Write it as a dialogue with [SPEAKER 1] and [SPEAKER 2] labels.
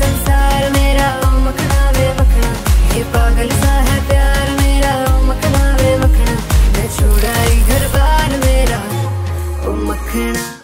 [SPEAKER 1] संसार मेरा मखना वे मखना। ये पागल प्यार मेरा मखना वे मखना। मैं मेरा मखना।